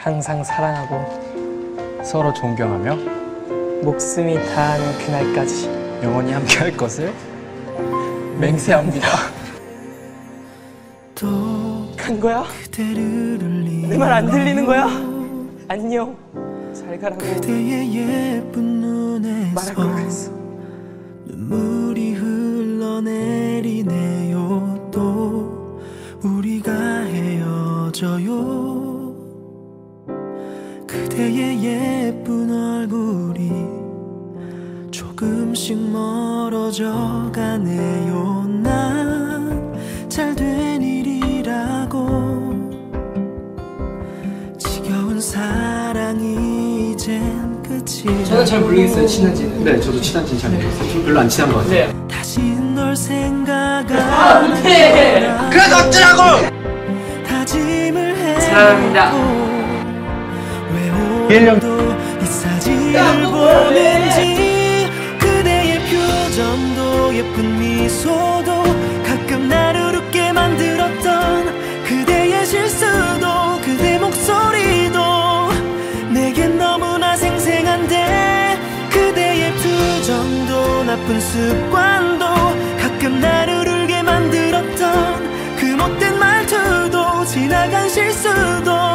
항상 사랑하고 서로 존경하며 목숨이 다하는 그날까지 영원히 함께할 것을 맹세합니다. 간 거야? 내 말 안 들리는 거야? 안녕. 잘 가라고 말할 걸 그랬어. 눈물이 흘러내리네요 또 우리가 헤어져요 그대의 예쁜 얼굴이 조금씩 멀어져 가네요 난 잘 된 일이라고 지겨운 사랑이 이젠 끝이 저는 잘 모르겠어요 친한지는 네, 저도 친한지는 잘 모르겠어요. 좀 별로 안 친한 것 같아요. 네 다시 널 생각하는 그래도 어쩌라고 다짐을 해 사랑합니다. 왜 오늘도 이 사진을 보는지 그대의 표정도 예쁜 미소도 가끔 나를 웃게 만들었던 그대의 실수도 그대 목소리도 내겐 너무나 생생한데 그대의 투정도 나쁜 습관도 가끔 나를 울게 만들었던 그 못된 말투도 지나간 실수도